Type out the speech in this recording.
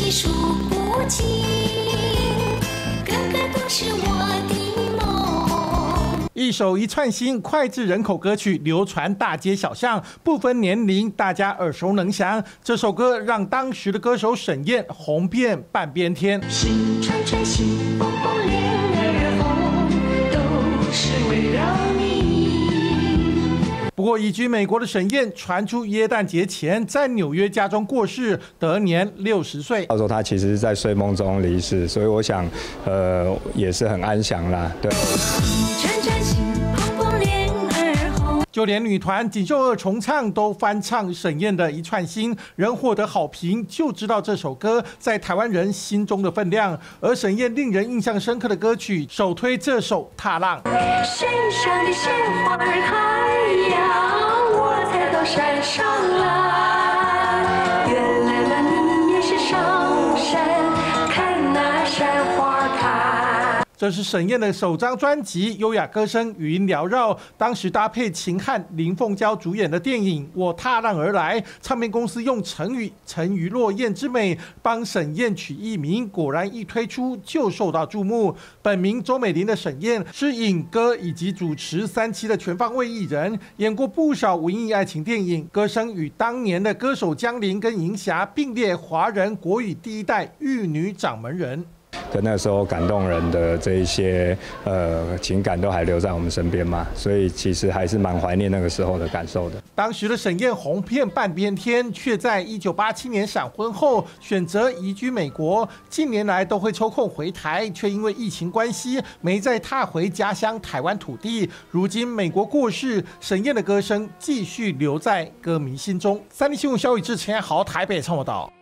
细数不尽，个个都是我的梦。一首一串心脍炙人口歌曲流传大街小巷，不分年龄，大家耳熟能详。这首歌让当时的歌手沈燕红遍半边天。心串串，心不过，移居美国的沈燕传出耶诞节前在纽约家中过世，得年六十岁。他说他其实是在睡梦中离世，所以我想，呃，也是很安详啦，对。就连女团锦绣二重唱都翻唱沈燕的一串心，仍获得好评，就知道这首歌在台湾人心中的分量。而沈燕令人印象深刻的歌曲，首推这首《踏浪》。山上的鲜花开上这是沈燕的首张专辑《优雅歌声语音缭绕》，当时搭配秦汉、林凤娇主演的电影《我踏浪而来》，唱片公司用成语“沉鱼落雁”之美帮沈燕取艺名，果然一推出就受到注目。本名周美玲的沈燕是影歌以及主持三期的全方位艺人，演过不少文艺爱情电影，歌声与当年的歌手江玲跟银霞并列华人国语第一代玉女掌门人。跟那时候感动人的这一些呃情感都还留在我们身边嘛，所以其实还是蛮怀念那个时候的感受的。当时的沈燕红遍半边天，却在一九八七年闪婚后选择移居美国。近年来都会抽空回台，却因为疫情关系没再踏回家乡台湾土地。如今美国过世，沈燕的歌声继续留在歌迷心中。三立新闻肖宇志、陈彦豪台北唱报道。